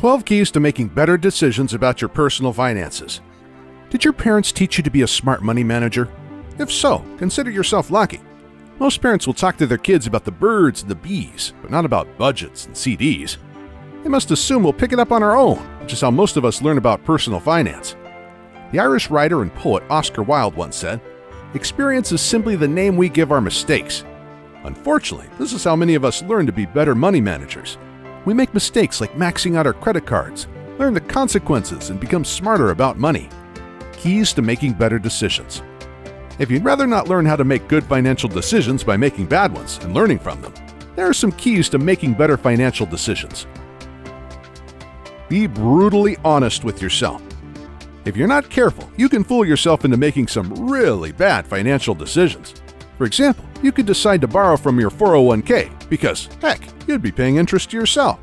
12 Keys to Making Better Decisions About Your Personal Finances. Did your parents teach you to be a smart money manager? If so, consider yourself lucky. Most parents will talk to their kids about the birds and the bees, but not about budgets and CDs. They must assume we'll pick it up on our own, which is how most of us learn about personal finance. The Irish writer and poet Oscar Wilde once said, Experience is simply the name we give our mistakes. Unfortunately, this is how many of us learn to be better money managers. We make mistakes like maxing out our credit cards, learn the consequences, and become smarter about money. Keys to making better decisions. If you'd rather not learn how to make good financial decisions by making bad ones and learning from them, there are some keys to making better financial decisions. Be brutally honest with yourself. If you're not careful, you can fool yourself into making some really bad financial decisions. For example, you could decide to borrow from your 401k because, heck, you'd be paying interest to yourself.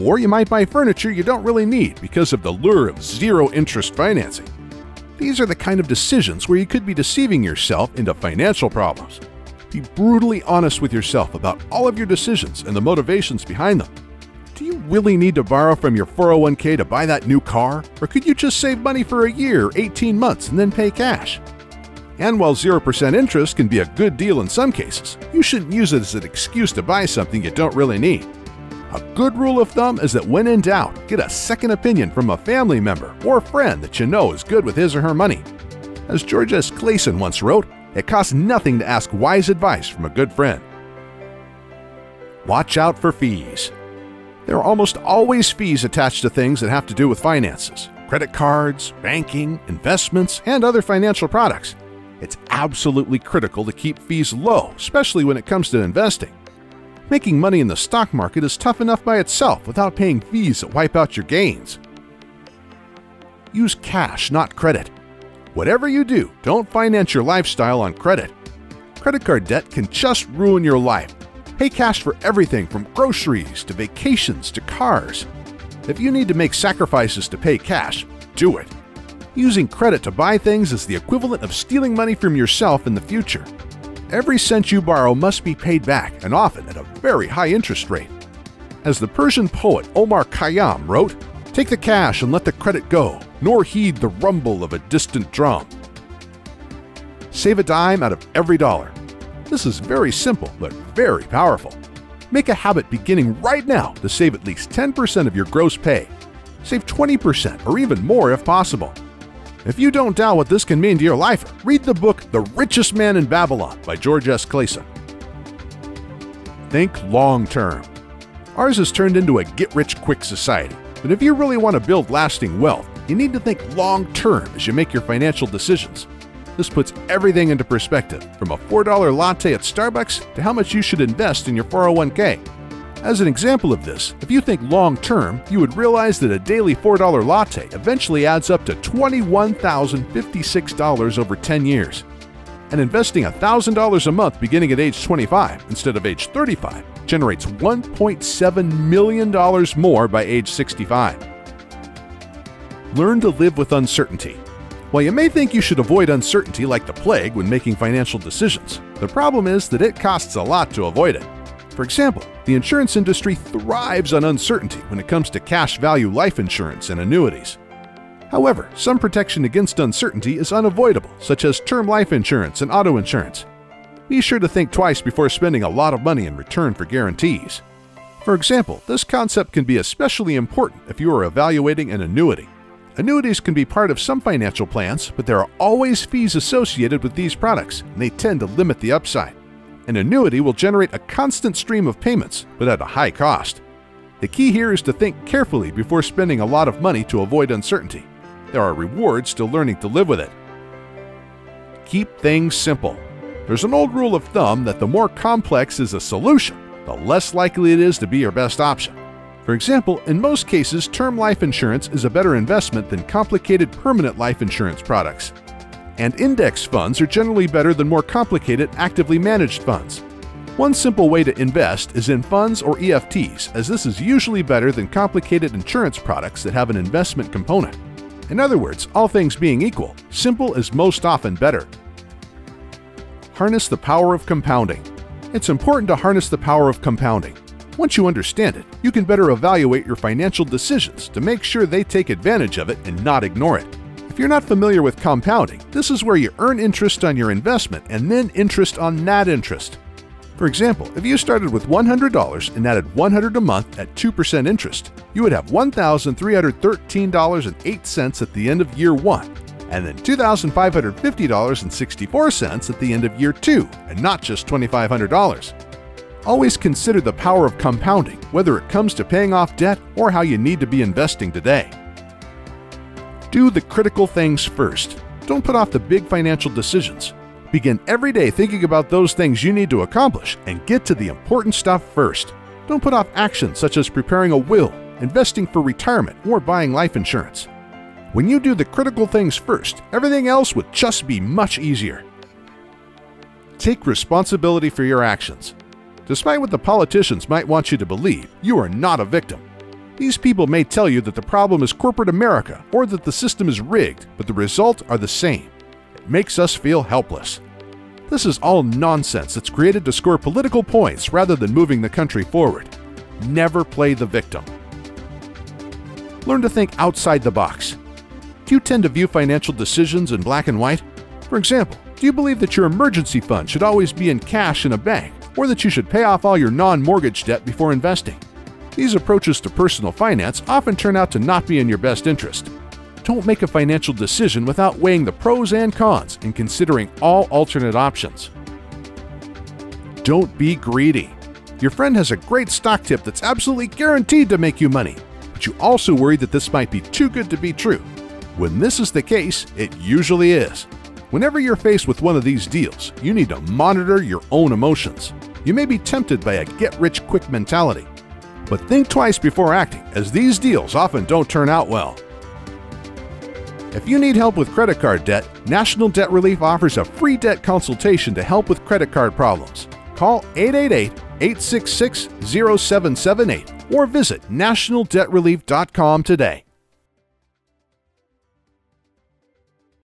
Or you might buy furniture you don't really need because of the lure of zero interest financing. These are the kind of decisions where you could be deceiving yourself into financial problems. Be brutally honest with yourself about all of your decisions and the motivations behind them. Do you really need to borrow from your 401k to buy that new car? Or could you just save money for a year, 18 months, and then pay cash? And while 0% interest can be a good deal in some cases, you shouldn't use it as an excuse to buy something you don't really need. A good rule of thumb is that when in doubt, get a second opinion from a family member or friend that you know is good with his or her money. As George S. Clason once wrote, it costs nothing to ask wise advice from a good friend. Watch out for fees. There are almost always fees attached to things that have to do with finances credit cards, banking, investments, and other financial products. It's absolutely critical to keep fees low, especially when it comes to investing. Making money in the stock market is tough enough by itself without paying fees that wipe out your gains. Use cash, not credit. Whatever you do, don't finance your lifestyle on credit. Credit card debt can just ruin your life. Pay cash for everything from groceries to vacations to cars. If you need to make sacrifices to pay cash, do it. Using credit to buy things is the equivalent of stealing money from yourself in the future. Every cent you borrow must be paid back, and often at a very high interest rate. As the Persian poet Omar Khayyam wrote, Take the cash and let the credit go, nor heed the rumble of a distant drum. Save a dime out of every dollar. This is very simple, but very powerful. Make a habit beginning right now to save at least 10% of your gross pay. Save 20% or even more if possible. If you don't doubt what this can mean to your life, read the book The Richest Man in Babylon by George S. Clason. Think long term. Ours has turned into a get rich quick society, but if you really want to build lasting wealth, you need to think long term as you make your financial decisions. This puts everything into perspective, from a $4 latte at Starbucks to how much you should invest in your 401k. As an example of this, if you think long term, you would realize that a daily $4 latte eventually adds up to $21,056 over 10 years. And investing $1,000 a month beginning at age 25 instead of age 35 generates $1.7 million more by age 65. Learn to live with uncertainty. While you may think you should avoid uncertainty like the plague when making financial decisions, the problem is that it costs a lot to avoid it. For example, the insurance industry thrives on uncertainty when it comes to cash value life insurance and annuities. However, some protection against uncertainty is unavoidable, such as term life insurance and auto insurance. Be sure to think twice before spending a lot of money in return for guarantees. For example, this concept can be especially important if you are evaluating an annuity. Annuities can be part of some financial plans, but there are always fees associated with these products, and they tend to limit the upside. An annuity will generate a constant stream of payments, but at a high cost. The key here is to think carefully before spending a lot of money to avoid uncertainty. There are rewards to learning to live with it. Keep things simple. There's an old rule of thumb that the more complex is a solution, the less likely it is to be your best option. For example, in most cases, term life insurance is a better investment than complicated permanent life insurance products and index funds are generally better than more complicated actively managed funds. One simple way to invest is in funds or EFTs, as this is usually better than complicated insurance products that have an investment component. In other words, all things being equal, simple is most often better. Harness the power of compounding. It's important to harness the power of compounding. Once you understand it, you can better evaluate your financial decisions to make sure they take advantage of it and not ignore it. If you're not familiar with compounding, this is where you earn interest on your investment and then interest on that interest. For example, if you started with $100 and added $100 a month at 2% interest, you would have $1,313.08 at the end of year 1, and then $2,550.64 at the end of year 2, and not just $2,500. Always consider the power of compounding, whether it comes to paying off debt or how you need to be investing today. Do the critical things first. Don't put off the big financial decisions. Begin every day thinking about those things you need to accomplish and get to the important stuff first. Don't put off actions such as preparing a will, investing for retirement, or buying life insurance. When you do the critical things first, everything else would just be much easier. Take responsibility for your actions. Despite what the politicians might want you to believe, you are not a victim. These people may tell you that the problem is corporate America or that the system is rigged, but the results are the same. It makes us feel helpless. This is all nonsense that's created to score political points rather than moving the country forward. Never play the victim. Learn to think outside the box. Do you tend to view financial decisions in black and white? For example, do you believe that your emergency fund should always be in cash in a bank, or that you should pay off all your non mortgage debt before investing? These approaches to personal finance often turn out to not be in your best interest. Don't make a financial decision without weighing the pros and cons and considering all alternate options. Don't be greedy. Your friend has a great stock tip that's absolutely guaranteed to make you money, but you also worry that this might be too good to be true. When this is the case, it usually is. Whenever you're faced with one of these deals, you need to monitor your own emotions. You may be tempted by a get rich quick mentality. But think twice before acting, as these deals often don't turn out well. If you need help with credit card debt, National Debt Relief offers a free debt consultation to help with credit card problems. Call 888 866 0778 or visit nationaldebtrelief.com today.